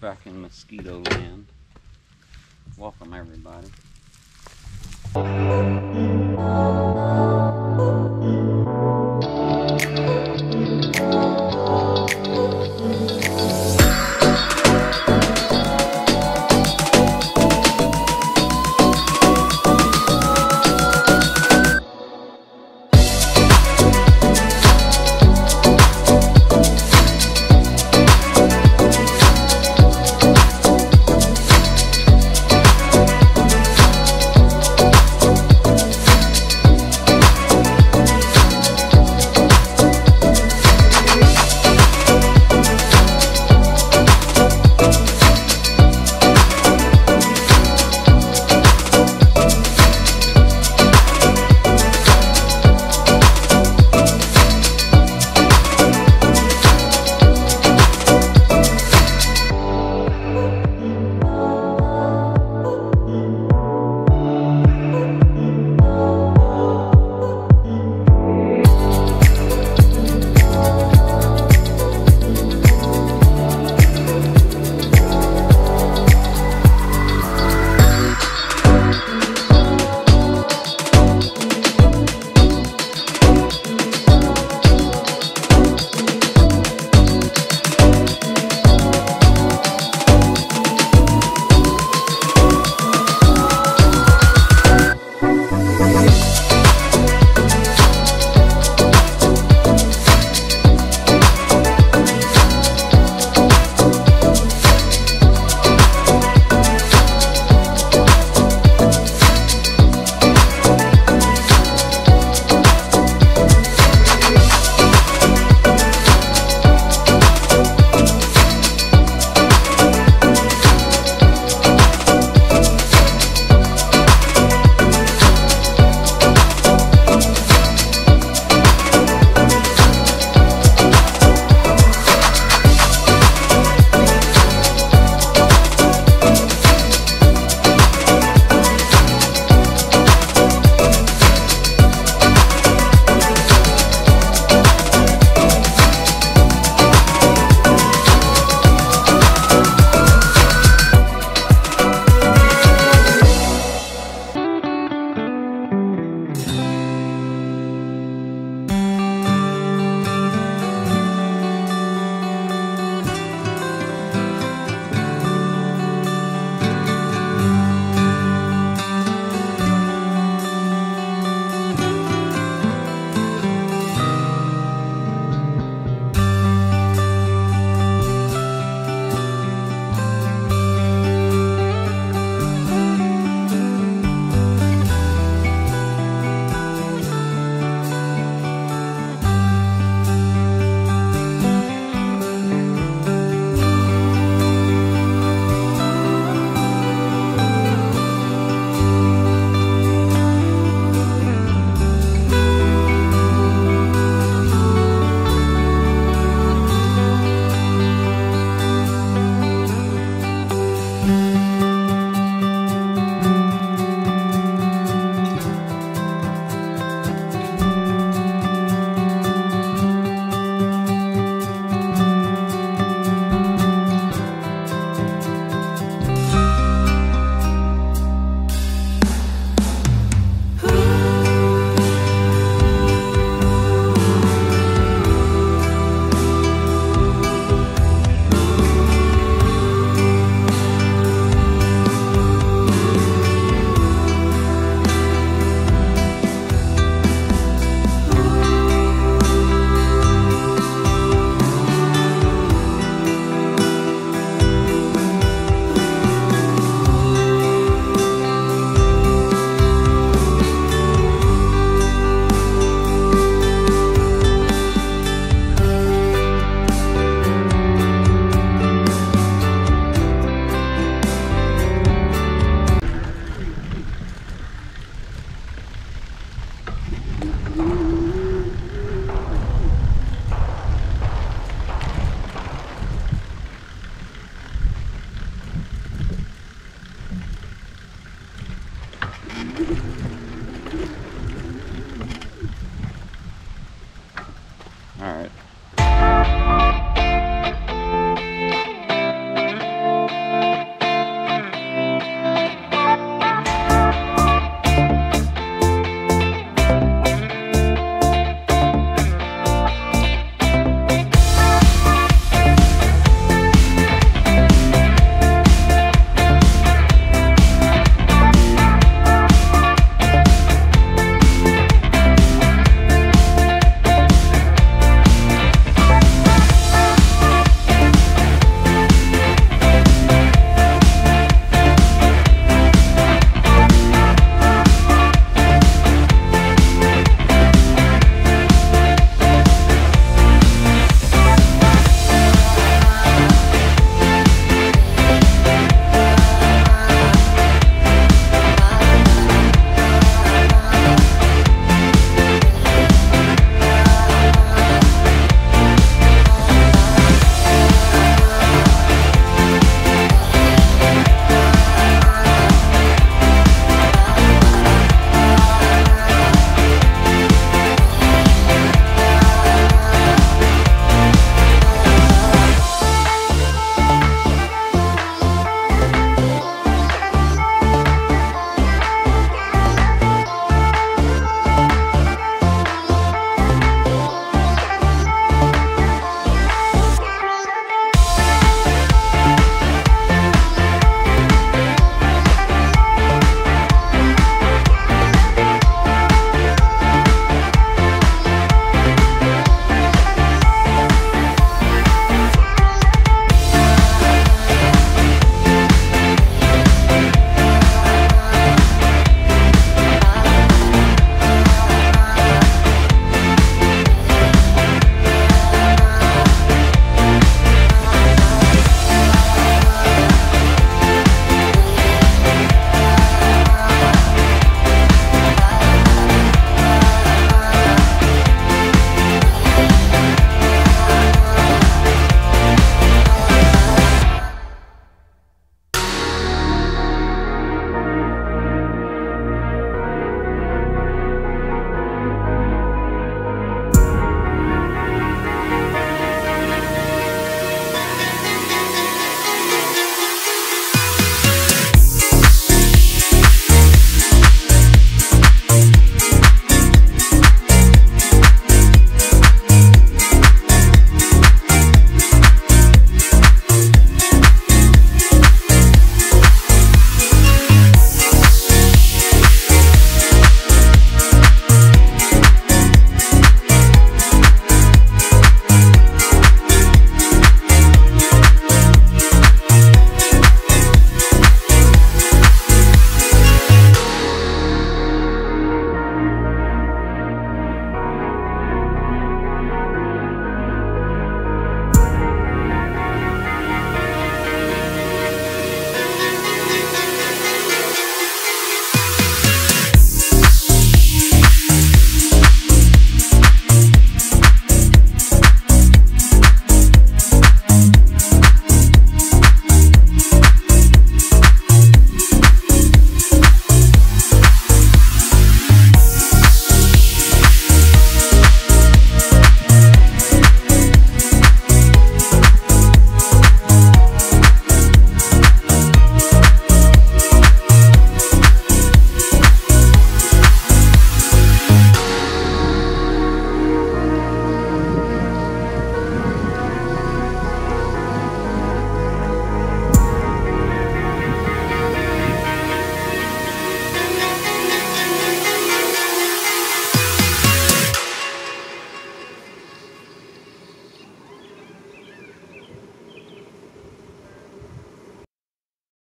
back in mosquito land. Welcome everybody. Alright.